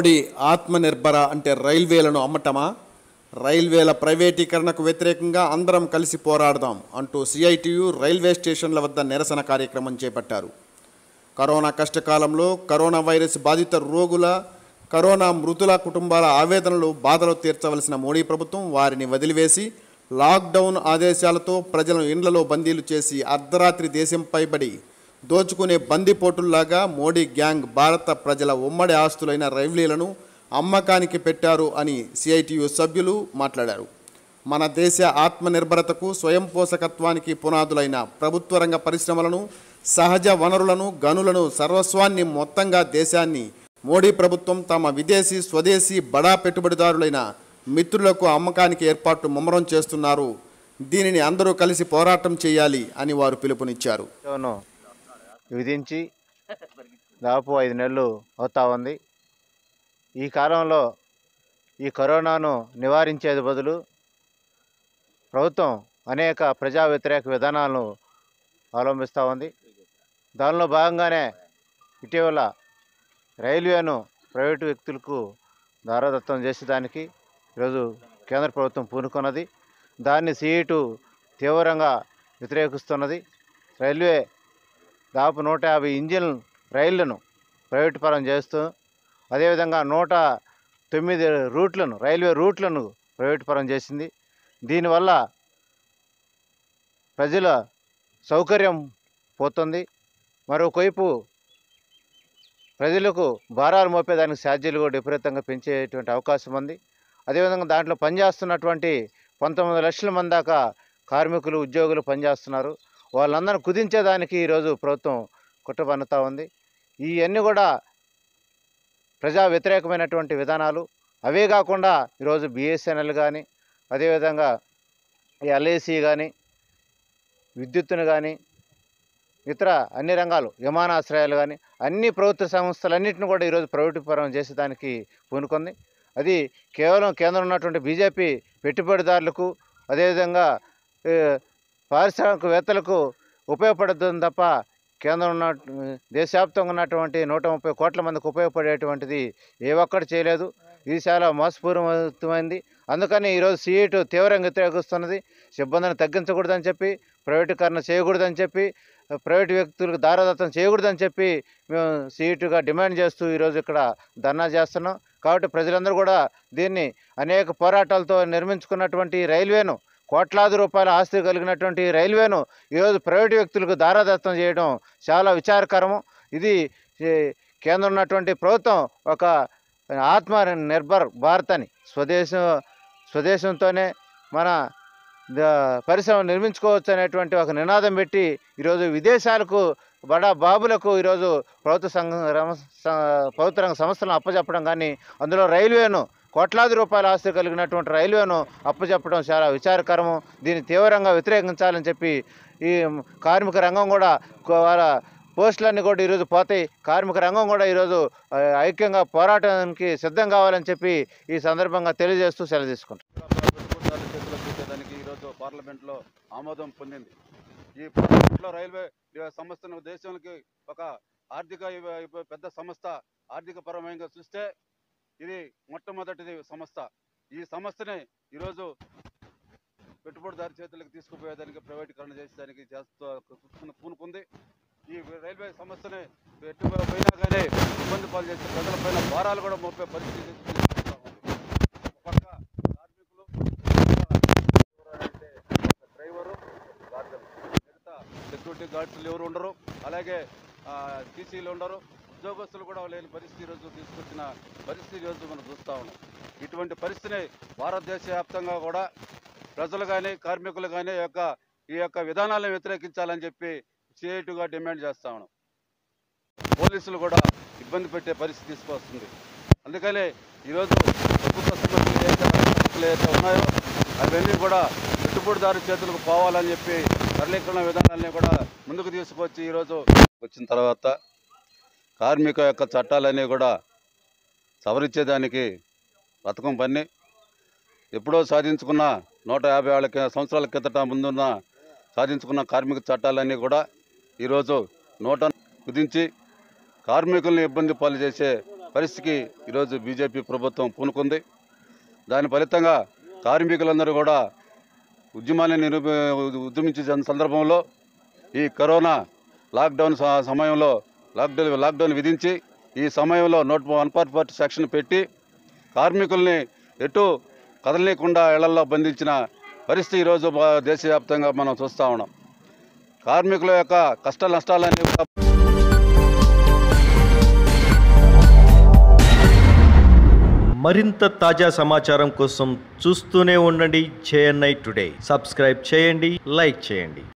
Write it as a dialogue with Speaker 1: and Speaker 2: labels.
Speaker 1: మోడీ ఆత్మనిర్భర అంటే రైల్వేలను అమ్మటమా? రైల్వేల ప్రైవేటీకరణకు వ్యతిరేకంగా అందరం కలిసి పోరాడదాం అంటూ సిఐటియు రైల్వే స్టేషన్ల వద్ద నిరసన కార్యక్రమం చేపట్టారు. కరోనా కష్టకాలంలో కరోనా వైరస్ బాధిత రోగుల కరోనా మృతుల కుటుంబాల ఆవేదనలు బాధలు తీర్చవలసిన మోడీ ప్రభుత్వం వారిని వదిలివేసి లాక్డౌన్ ఆదేశాలతో ప్రజలను ఇండ్లలో బందీలు చేసి అర్ధరాత్రి దేశంపై పడి దోచుకునే బందిపోటుల్లాగా మోడీ గ్యాంగ్ భారత ప్రజల ఉమ్మడి ఆస్తులైన రైల్వేలను అమ్మకానికి పెట్టారు అని సిఐటియు సభ్యులు మాట్లాడారు. మన దేశ ఆత్మనిర్భరతకు స్వయం పోషకత్వానికి పునాదులైన ప్రభుత్వ రంగ పరిశ్రమలను సహజ వనరులను గనులను సర్వస్వాన్ని మొత్తంగా దేశాన్ని మోడీ ప్రభుత్వం తమ విదేశీ స్వదేశీ బడా పెట్టుబడిదారులైన మిత్రులకు అమ్మకానికి ఏర్పాట్లు ముమ్మరం చేస్తున్నారు. దీనిని అందరూ కలిసి పోరాటం చేయాలి అని వారు పిలుపునిచ్చారు.
Speaker 2: విధించి దాదాపు ఐదు నెలలు అవుతా ఉంది. ఈ కాలంలో ఈ కరోనాను నివారించేది బదులు ప్రభుత్వం అనేక ప్రజా వ్యతిరేక విధానాలను అవలంబిస్తూ ఉంది. దానిలో భాగంగానే ఇటీవల రైల్వేను ప్రైవేటు వ్యక్తులకు దారాదత్తం చేసేదానికి ఈరోజు కేంద్ర ప్రభుత్వం పూనుకున్నది. దాన్ని సీటు తీవ్రంగా వ్యతిరేకిస్తున్నది. రైల్వే దాదాపు నూట యాభై ఇంజిన్ రైళ్ళను ప్రైవేట్ పరం చేస్తూ అదేవిధంగా నూట తొమ్మిది రూట్లను రైల్వే రూట్లను ప్రైవేట్ పరం చేసింది. దీనివల్ల ప్రజల సౌకర్యం పోతుంది. మరోవైపు ప్రజలకు భారాలు మోపేదానికి ఛార్జీలు కూడా విపరీతంగా పెంచేటువంటి అవకాశం ఉంది. అదేవిధంగా దాంట్లో పనిచేస్తున్నటువంటి పంతొమ్మిది లక్షల మంది దాకా కార్మికులు ఉద్యోగులు పనిచేస్తున్నారు. వాళ్ళందరూ కుదించేదానికి ఈరోజు ప్రభుత్వం కుట్రపన్నుతూ ఉంది. ఇవన్నీ కూడా ప్రజా వ్యతిరేకమైనటువంటి విధానాలు. అవే కాకుండా ఈరోజు బిఎస్ఎన్ఎల్ కానీ అదేవిధంగా ఈ ఎల్ఐసి కానీ విద్యుత్తును కానీ ఇతర అన్ని రంగాలు విమానాశ్రయాలు కానీ అన్ని ప్రభుత్వ సంస్థలన్నింటిని కూడా ఈరోజు ప్రైవేటీకరణ చేసేదానికి పూనుకుంది. అది కేవలం కేంద్రం ఉన్నటువంటి బీజేపీ పెట్టుబడిదారులకు అదేవిధంగా పారిశ్రామికవేత్తలకు ఉపయోగపడుతుంది తప్ప కేంద్రం ఉన్న దేశవ్యాప్తంగా ఉన్నటువంటి నూట ముప్పై కోట్ల మందికి ఉపయోగపడేటువంటిది ఏ ఒక్కటి చేయలేదు. ఇది చాలా మోసపూర్వమైంది అందుకని ఈరోజు సీఈటు తీవ్రంగా వ్యతిరేకిస్తున్నది. సిబ్బందిని తగ్గించకూడదని చెప్పి ప్రైవేటీకరణ చేయకూడదని చెప్పి ప్రైవేటు వ్యక్తులకు దారదత్తం చేయకూడదని చెప్పి మేము సీఈటుగా డిమాండ్ చేస్తూ ఈరోజు ఇక్కడ ధర్నా చేస్తున్నాం. కాబట్టి ప్రజలందరూ కూడా దీన్ని అనేక పోరాటాలతో నిర్మించుకున్నటువంటి రైల్వేను కోట్లాది రూపాయల ఆస్తి కలిగినటువంటి ఈ రైల్వేను ఈరోజు ప్రైవేటు వ్యక్తులకు దారాదత్తం చేయడం చాలా విచారకరము. ఇది కేంద్రం ఉన్నటువంటి ప్రభుత్వం ఒక ఆత్మ నిర్భర్ భారత్ అని స్వదేశం స్వదేశంతోనే మన పరిశ్రమ నిర్మించుకోవచ్చు అనేటువంటి ఒక నినాదం పెట్టి ఈరోజు విదేశాలకు బడా బాబులకు ఈరోజు ప్రభుత్వ సంఘ ప్రభుత్వ రంగ సంస్థలను అప్పచెప్పడం కానీ అందులో రైల్వేను కోట్లాది రూపాయల ఆస్తి కలిగినటువంటి రైల్వేను అప్పచెప్పడం చాలా విచారకరము. దీన్ని తీవ్రంగా వ్యతిరేకించాలని చెప్పి ఈ కార్మిక రంగం కూడా వాళ్ళ పోస్టులన్నీ కూడా ఈరోజు పోతాయి. కార్మిక రంగం కూడా ఈరోజు ఐక్యంగా పోరాటానికి సిద్ధం కావాలని చెప్పి ఈ సందర్భంగా తెలియజేస్తూ సెలవు తీసుకుంటాం
Speaker 3: ఈరోజు పార్లమెంట్లో ఆమోదం పొందింది ఈ పార్లమెంట్లో రైల్వే సంస్థను దేశానికి ఒక ఆర్థిక పెద్ద సంస్థ ఆర్థిక పరమైన చూస్తే ఇది మొట్టమొదటిది సంస్థ. ఈ సంస్థని ఈరోజు పెట్టుబడిదారు చేతులకు తీసుకుపోయేదానికి ప్రైవేటీకరణ చేసేదానికి చేస్తూ పూనుకుంది ఈ రైల్వే సంస్థని పెట్టుబడిపోయినా కానీ ఇబ్బంది పాలు చేసే ప్రజలపైన భారాలు కూడా మోపే పరిస్థితి పక్క కార్మికులు డ్రైవరు మిగతా సెక్యూరిటీ గార్డ్స్లు ఎవరు ఉండరు. అలాగే టీసీలు ఉండరు. ఉద్యోగస్తులు కూడా లేని పరిస్థితి ఈరోజు తీసుకొచ్చిన పరిస్థితి ఈరోజు మనం చూస్తూ ఉన్నాం. ఇటువంటి పరిస్థితిని భారతదేశ వ్యాప్తంగా కూడా ప్రజలు కానీ కార్మికులు కానీ యొక్క ఈ యొక్క విధానాలను వ్యతిరేకించాలని చెప్పి సిఐటిగా డిమాండ్ చేస్తా ఉన్నాం. పోలీసులు కూడా ఇబ్బంది పెట్టే పరిస్థితి తీసుకొస్తుంది. అందుకనే ఈరోజు ప్రభుత్వ సమస్యలు ఏదైతే ఉన్నాయో అవన్నీ కూడా పెట్టుబడిదారు చేతులకు పోవాలని చెప్పి తరలీకరణ విధానాన్ని కూడా ముందుకు తీసుకొచ్చి ఈరోజు వచ్చిన తర్వాత కార్మిక యొక్క చట్టాలన్నీ కూడా సవరించేదానికి పథకం పన్ని ఎప్పుడో సాధించుకున్న నూట యాభై ఏళ్ళ సంవత్సరాల కిందట ముందున్న సాధించుకున్న కార్మిక చట్టాలన్నీ కూడా ఈరోజు నూట కుదించి కార్మికుల్ని ఇబ్బంది పాలు చేసే పరిస్థితికి ఈరోజు బీజేపీ ప్రభుత్వం పూనుకుంది. దాని ఫలితంగా కార్మికులందరూ కూడా ఉద్యమాన్ని నిరూప ఉద్యమించే సందర్భంలో ఈ కరోనా లాక్డౌన్ స- సమయంలో లాక్డౌన్ లాక్డౌన్ విధించి ఈ సమయంలో note one forty four section పెట్టి కార్మికుల్ని ఎటు కదలనీయకుండా ఇళ్ళలో బంధించిన పరిస్థితి ఈరోజు దేశవ్యాప్తంగా మనం చూస్తూ ఉన్నాం. కార్మికుల యొక్క కష్ట నష్టాలన్నీ కూడా
Speaker 4: మరింత తాజా సమాచారం కోసం చూస్తూనే ఉండండి జేఎన్ఐ టుడే. సబ్స్క్రైబ్ చేయండి లైక్ చేయండి.